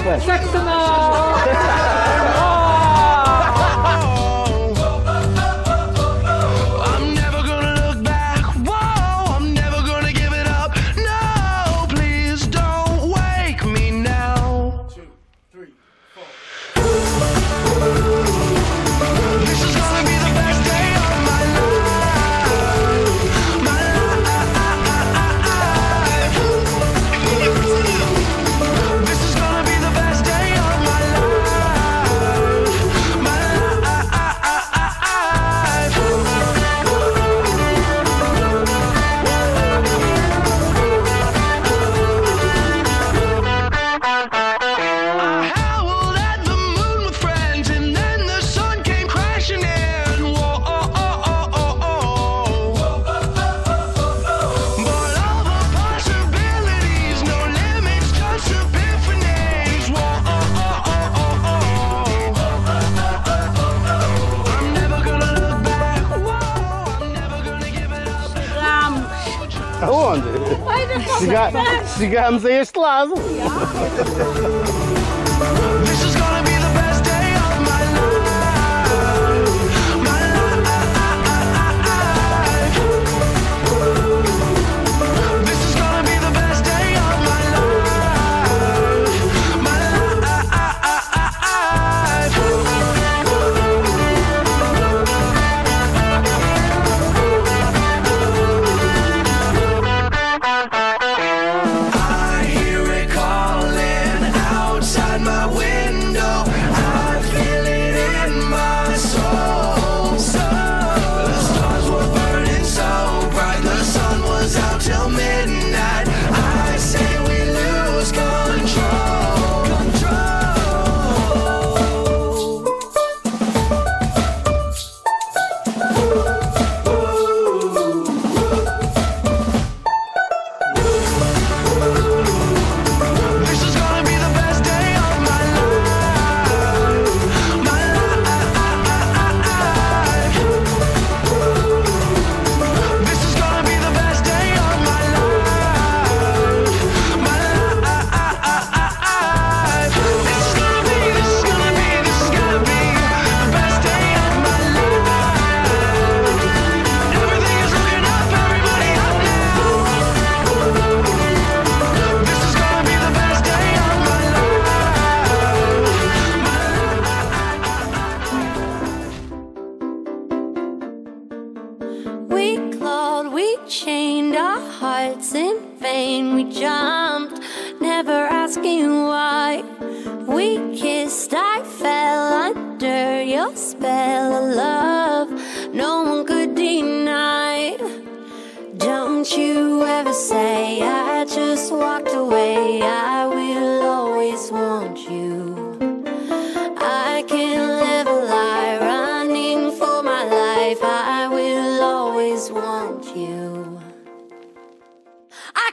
sexy no Chegámos Chegamos a este lado. hearts in vain. We jumped, never asking why. We kissed, I fell under your spell of love. No one could deny. Don't you ever say I just walked away. I will always want you. I can live a lie, running for my life. I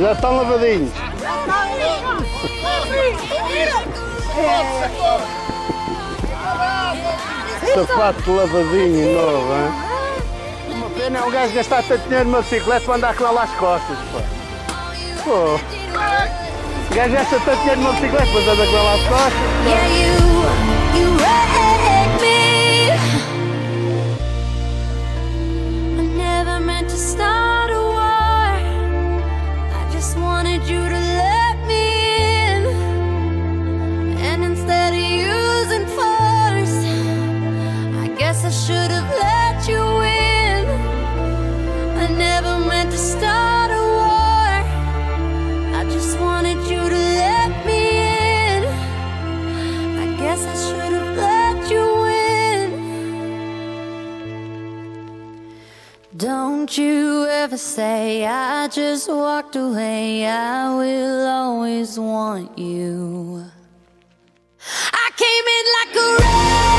Já estão lavadinhos! Sapato lavadinho novo, hein? Uma pena é um gajo gastar tanto dinheiro numa bicicleta para andar com ela às costas, pô. Pô. O gajo gasta tanto dinheiro numa bicicleta para andar com ela às costas, pô. Ever say I just walked away. I will always want you. I came in like a ball.